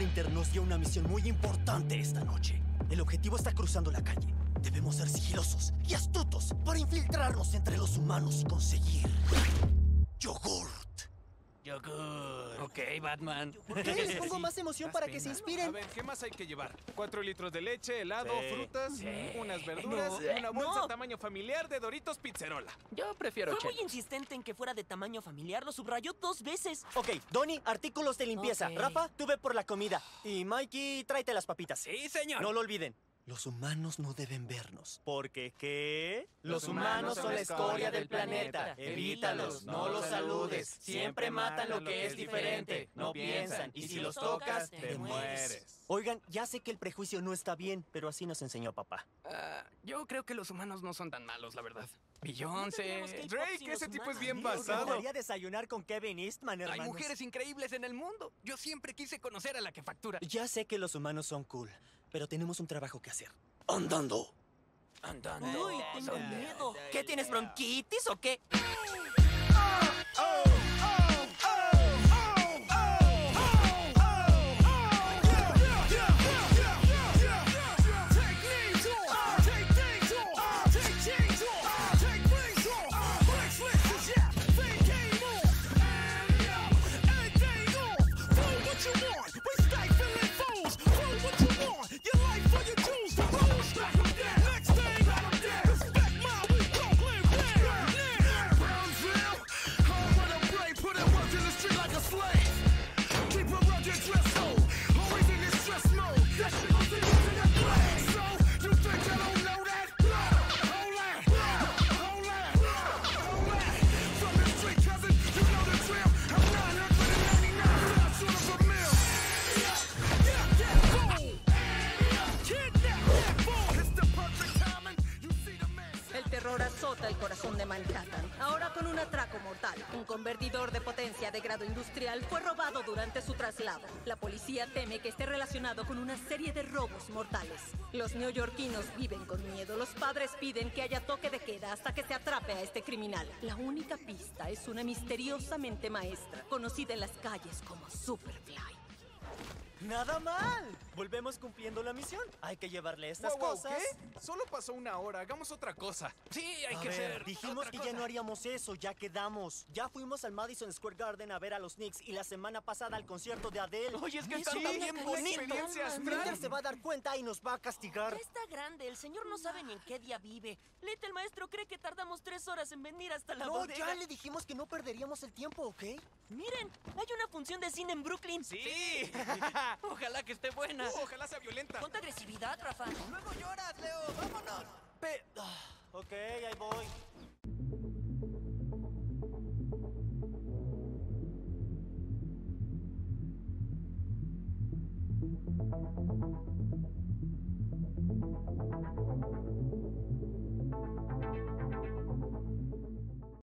Splinter nos dio una misión muy importante esta noche. El objetivo está cruzando la calle. Debemos ser sigilosos y astutos para infiltrarnos entre los humanos y conseguir yogurt. Yogur. Ok, Batman. ¿Qué? Les pongo más emoción para que se A inspiren. ver, ¿qué más hay que llevar? Cuatro litros de leche, helado, Sí. frutas, unas verduras, No. una bolsa No. tamaño familiar de Doritos Pizzerola. Yo prefiero Fue muy insistente en que fuera de tamaño familiar, lo subrayó dos veces. Ok, Donnie, artículos de limpieza. Rafa, tú ve por la comida. Y Mikey, tráete las papitas. Sí, señor. No lo olviden. Los humanos no deben vernos. Porque, ¿qué? Los humanos son la escoria del planeta. Evítalos, no los saludes. Siempre matan lo que es diferente. No piensan. Y si los tocas, te mueres. Oigan, ya sé que el prejuicio no está bien, pero así nos enseñó papá. Ah, yo creo que los humanos no son tan malos, la verdad. Beyoncé. Drake, ese tipo es bien Me Me basado. gustaría desayunar con Kevin Eastman, Hay hermanos. mujeres increíbles en el mundo. Yo siempre quise conocer a la que factura. Ya sé que los humanos son cool, pero tenemos un trabajo que hacer. Andando. Andando. Uy, tengo miedo. ¿Qué tienes, bronquitis o qué? Azota el corazón de Manhattan. Ahora con un atraco mortal. Un convertidor de potencia de grado industrial fue robado durante su traslado. La policía teme que esté relacionado con una serie de robos mortales. Los neoyorquinos viven con miedo. Los padres piden que haya toque de queda hasta que se atrape a este criminal. La única pista es una misteriosamente maestra, conocida en las calles como Superfly. Nada mal. Volvemos cumpliendo la misión. Hay que llevarle estas Wow, wow, cosas. ¿Qué? Solo pasó una hora, hagamos otra cosa. Sí, hay A que ver, ser. dijimos otra que ya cosa. no haríamos eso, ya quedamos. Ya fuimos al Madison Square Garden a ver a los Knicks y la semana pasada al concierto de Adele. Oye, es que están da bien Batman. Peter se va a dar cuenta y nos va a castigar. Ya está grande, el señor no sabe ni en qué día vive. Lete, el maestro cree que tardamos tres horas en venir hasta la No, bodega. ya le dijimos que no perderíamos el tiempo, ¿ok? Miren, hay una función de cine en Brooklyn. Sí. Ojalá que esté buena. Uh, ojalá sea violenta. ¿Cuánta agresividad, Rafa? Luego lloras, Leo. Vámonos. Pe- ah, ok, ahí voy.